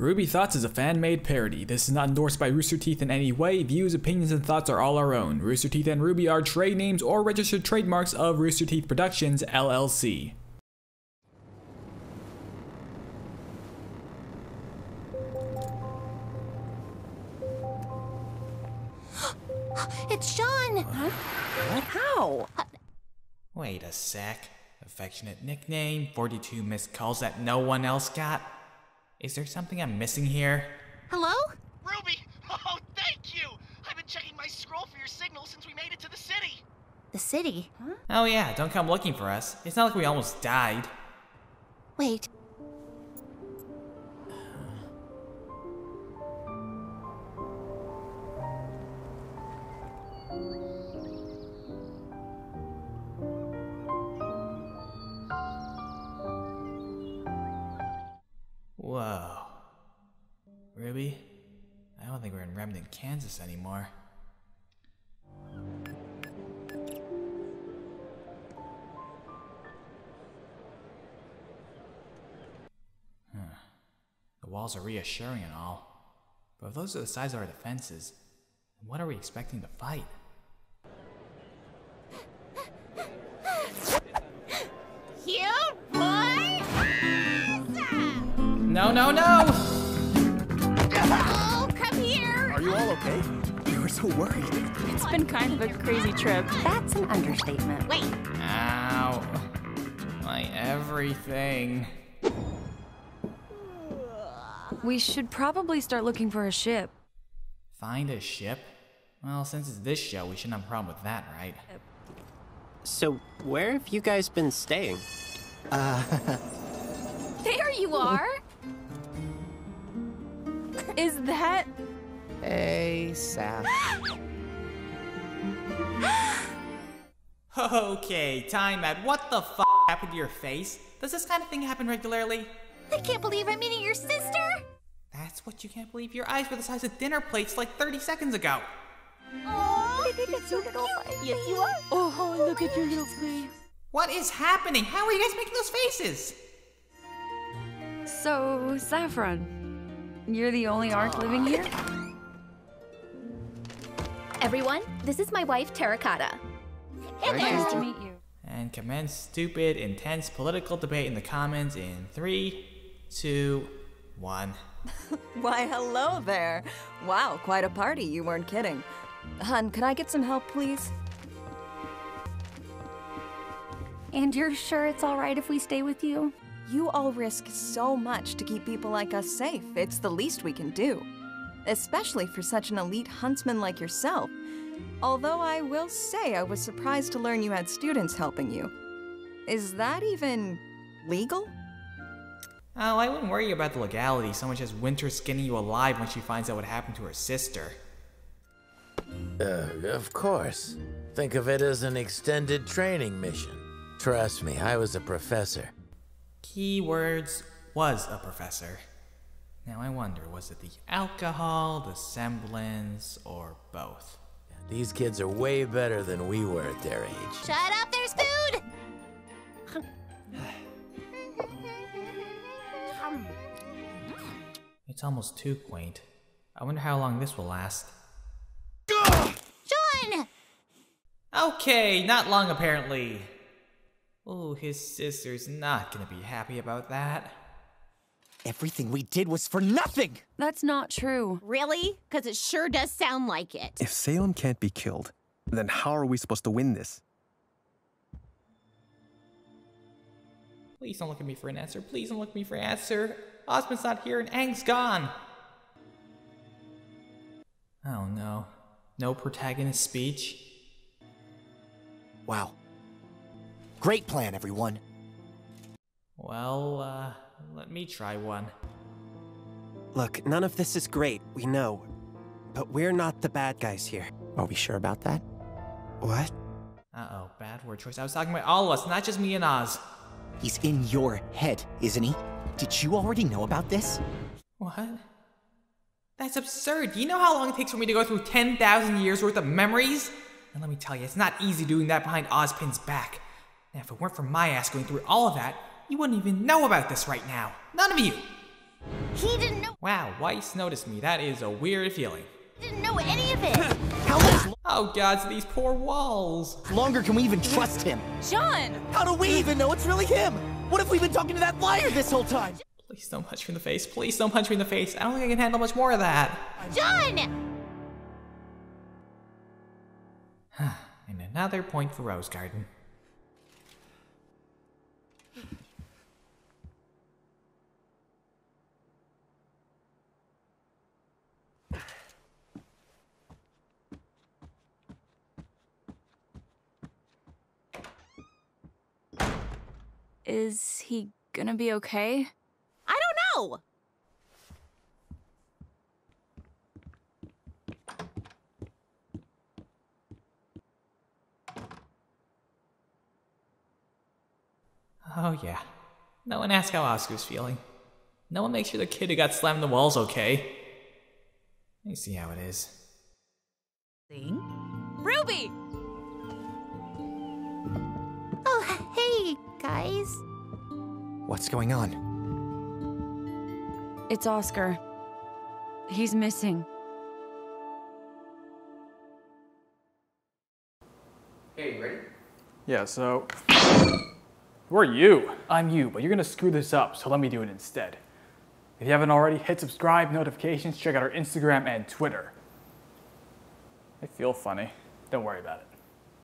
RWBY Thoughts is a fan made parody. This is not endorsed by Rooster Teeth in any way. Views, opinions, and thoughts are all our own. Rooster Teeth and RWBY are trade names or registered trademarks of Rooster Teeth Productions, LLC. It's Jaune! What? How? Wait a sec. Affectionate nickname, 42 missed calls that no one else got. Is there something I'm missing here? Hello? Ruby! Oh, thank you! I've been checking my scroll for your signal since we made it to the city. The city. Oh yeah, don't come looking for us. It's not like we almost died. Wait. Don't think we're in Remnant, Kansas anymore. Huh. The walls are reassuring and all. But if those are the size of our defenses, then what are we expecting to fight? Boy! No, no, no! All okay? You were so worried. It's been kind of a crazy trip. That's an understatement. Wait, Ow. My everything. We should probably start looking for a ship. Find a ship? Well, since it's this show, we shouldn't have a problem with that, right? So, where have you guys been staying? There you are! Is that. Hey, Saf. Okay, time out. What the f happened to your face? Does this kind of thing happen regularly? I can't believe I'm meeting your sister! That's what you can't believe. Your eyes were the size of dinner plates like 30 seconds ago. Oh, it's so cute. Yes, you are. Oh, look at your little face. What is happening? How are you guys making those faces? So, Saphron, you're the only Arc living here? Everyone, this is my wife, Terracotta. Hey Nice to there! meet you. And commence stupid, intense political debate in the comments in three, two, one. Why, hello there. Wow, quite a party. You weren't kidding. Hun, can I get some help, please? And you're sure it's all right if we stay with you? You all risk so much to keep people like us safe. It's the least we can do. Especially for such an elite huntsman like yourself. Although I will say I was surprised to learn you had students helping you. Is that even legal? Oh, I wouldn't worry about the legality so much as Winter skinning you alive when she finds out what happened to her sister. Uh, of course. Think of it as an extended training mission. Trust me, I was a professor. Keywords was a professor. Now I wonder, was it the alcohol, the semblance, or both? These kids are way better than we were at their age. Shut up, there's food! It's almost too quaint. I wonder how long this will last. Jaune! Okay, not long apparently. Oh, his sister's not gonna be happy about that. Everything we did was for nothing! That's not true. Really? Because it sure does sound like it. If Salem can't be killed, then how are we supposed to win this? Please don't look at me for an answer. Please don't look at me for an answer. Osmond's not here and Aang's gone. Oh no. No protagonist speech? Wow. Great plan, everyone. Well, uh, let me try one. Look, none of this is great, we know. But we're not the bad guys here. Are we sure about that? What? Uh oh, bad word choice. I was talking about all of us, not just me and Oz. He's in your head, isn't he? Did you already know about this? What? That's absurd. Do you know how long it takes for me to go through 10,000 years worth of memories? And let me tell you, it's not easy doing that behind Ozpin's back. Now, if it weren't for my ass going through all of that, you wouldn't even know about this right now. None of you. He didn't know Wow, Weiss noticed me. That is a weird feeling. didn't know any of it. How much Oh god, these poor walls. longer can we even trust him? Jaune! How do we even know it's really him? What if we've been talking to that liar this whole time? Please don't punch me in the face. Please don't punch me in the face. I don't think I can handle much more of that. Jaune! And another point for Rose Garden. Is he gonna be okay? I don't know. Oh yeah. No one asks how Oscar's feeling. No one makes sure the kid who got slammed in the wall's okay. Let me see how it is. Ruby! Oh, hey, guys. What's going on? It's Oscar. He's missing. Hey, ready? Yeah, so. Who are you? I'm you, but you're gonna screw this up, so let me do it instead. If you haven't already, hit subscribe, notifications, check out our Instagram and Twitter. I feel funny. Don't worry about it.